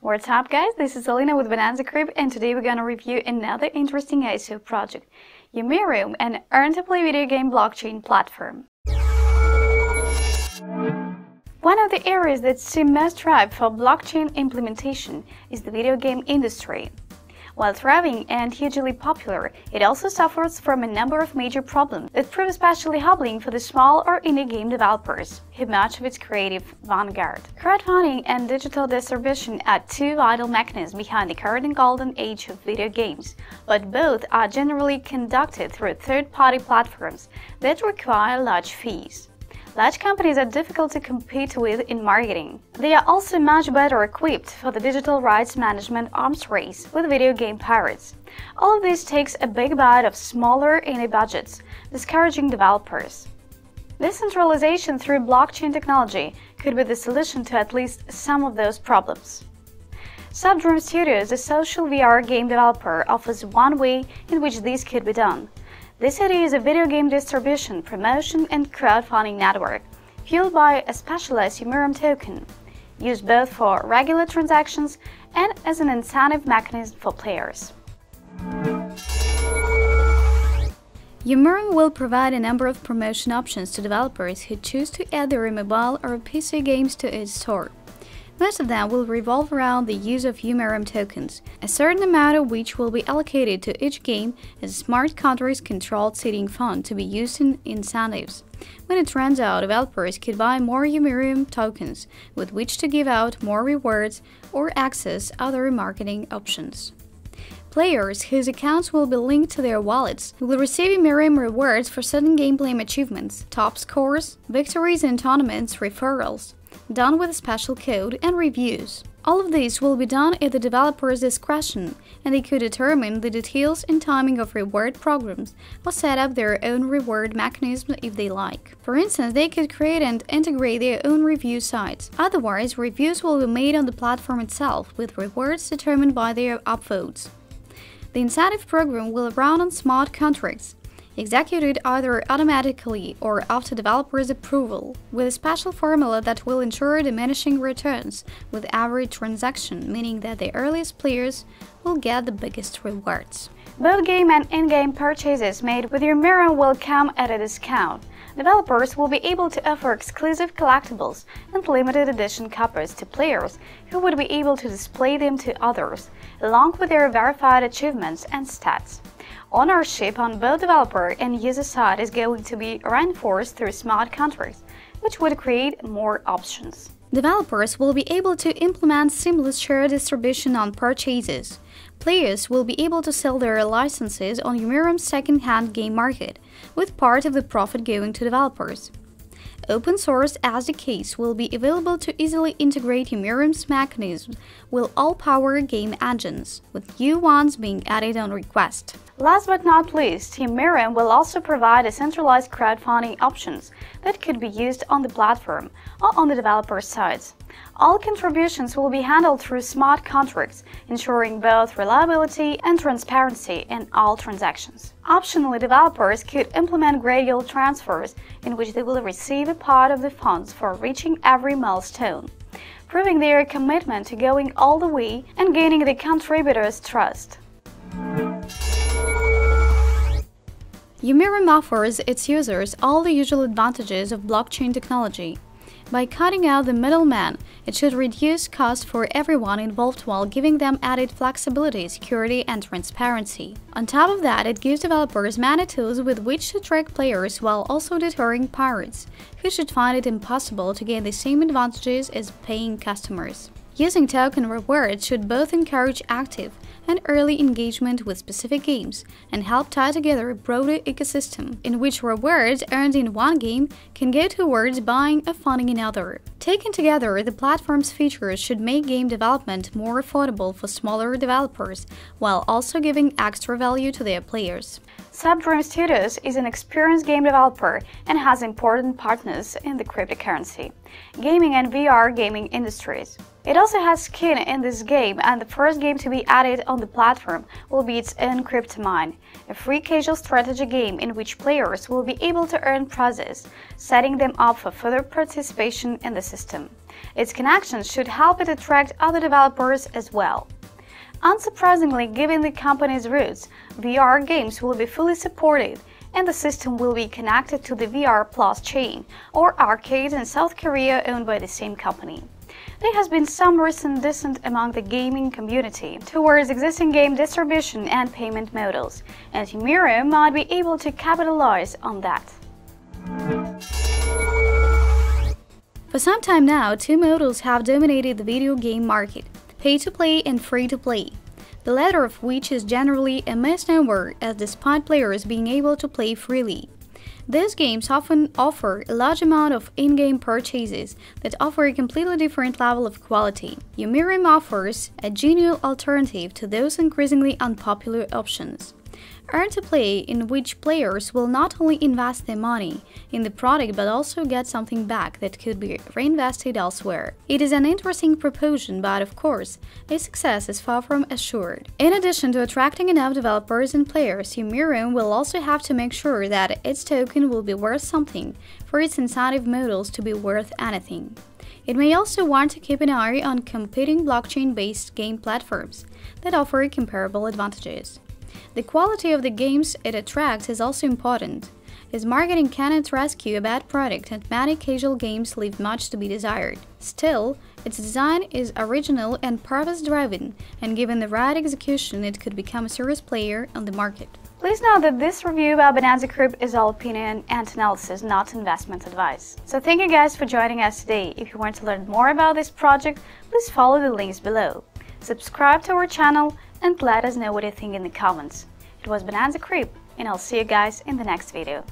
What's up guys, this is Alina with Bonanza Kreep and today we're gonna review another interesting ICO project, Yumerium, an earn-to-play video game blockchain platform. One of the areas that seem most ripe for blockchain implementation is the video game industry. While thriving and hugely popular, it also suffers from a number of major problems that prove especially humbling for the small or indie game developers, who much of its creative vanguard. Crowdfunding and digital distribution are two vital mechanisms behind the current golden age of video games, but both are generally conducted through third-party platforms that require large fees. Large companies are difficult to compete with in marketing. They are also much better equipped for the digital rights management arms race with video game pirates. All of this takes a big bite of smaller indie budgets, discouraging developers. Decentralization through blockchain technology could be the solution to at least some of those problems. Subdream Studios, a social VR game developer, offers one way in which this could be done. Idea is a video game distribution, promotion, and crowdfunding network, fueled by a specialized Yumerium token, used both for regular transactions and as an incentive mechanism for players. Yumerium will provide a number of promotion options to developers who choose to add their mobile or PC games to its store. Most of them will revolve around the use of Yumerium tokens, a certain amount of which will be allocated to each game as a smart contracts controlled seeding fund to be used in incentives. When it runs out, developers could buy more Yumerium tokens with which to give out more rewards or access other marketing options. Players whose accounts will be linked to their wallets will receive Yumerium rewards for certain gameplay achievements, top scores, victories in tournaments, referrals, done with special code and reviews. All of this will be done at the developer's discretion, and they could determine the details and timing of reward programs or set up their own reward mechanism if they like. For instance, they could create and integrate their own review sites. Otherwise, reviews will be made on the platform itself, with rewards determined by their upvotes. The incentive program will run on smart contracts, executed either automatically or after developer's approval, with a special formula that will ensure diminishing returns with every transaction, meaning that the earliest players will get the biggest rewards. Both game and in-game purchases made with Yumerium will come at a discount. Developers will be able to offer exclusive collectibles and limited edition copies to players who would be able to display them to others, along with their verified achievements and stats. Ownership on both developer and user side is going to be reinforced through smart contracts, which would create more options. Developers will be able to implement seamless share distribution on purchases. Players will be able to sell their licenses on Yumerium's second-hand game market, with part of the profit going to developers. Open source SDKs will be available to easily integrate Yumerium's mechanisms with all power game engines, with new ones being added on request. Last but not least, Yumerium will also provide a centralized crowdfunding options that could be used on the platform or on the developer's sides. All contributions will be handled through smart contracts, ensuring both reliability and transparency in all transactions. Optionally, developers could implement gradual transfers in which they will receive a part of the funds for reaching every milestone, proving their commitment to going all the way and gaining the contributors' trust. Yumerium offers its users all the usual advantages of blockchain technology. By cutting out the middleman, it should reduce costs for everyone involved while giving them added flexibility, security, and transparency. On top of that, it gives developers many tools with which to track players while also deterring pirates, who should find it impossible to gain the same advantages as paying customers. Using token rewards should both encourage active and early engagement with specific games and help tie together a broader ecosystem in which rewards earned in one game can go towards buying or funding another. Taken together, the platform's features should make game development more affordable for smaller developers while also giving extra value to their players. Subdream Studios is an experienced game developer and has important partners in the cryptocurrency. gaming and VR gaming industries. It also has skin in this game, and the first game to be added on the platform will be its own Cryptomine, a free casual strategy game in which players will be able to earn prizes, setting them up for further participation in the system. Its connections should help it attract other developers as well. Unsurprisingly, given the company's roots, VR games will be fully supported and the system will be connected to the VR Plus chain or arcade in South Korea owned by the same company there has been some recent dissent among the gaming community towards existing game distribution and payment models, and Yumerium might be able to capitalize on that. For some time now, two models have dominated the video game market pay-to-play and free-to-play, the latter of which is generally a misnomer as despite players being able to play freely. These games often offer a large amount of in-game purchases that offer a completely different level of quality. Yumerium offers a genuine alternative to those increasingly unpopular options. Earn to play, in which players will not only invest their money in the product but also get something back that could be reinvested elsewhere. It is an interesting proposition, but of course, its success is far from assured. In addition to attracting enough developers and players, Yumerium will also have to make sure that its token will be worth something for its incentive models to be worth anything. It may also want to keep an eye on competing blockchain based game platforms that offer comparable advantages. The quality of the games it attracts is also important, as marketing cannot rescue a bad product and many casual games leave much to be desired. Still, its design is original and purpose-driven, and given the right execution it could become a serious player on the market. Please note that this review about Bonanza Kreep is all opinion and analysis, not investment advice. So thank you guys for joining us today. If you want to learn more about this project, please follow the links below. Subscribe to our channel and let us know what you think in the comments. It was Bonanza Kreep, and I'll see you guys in the next video.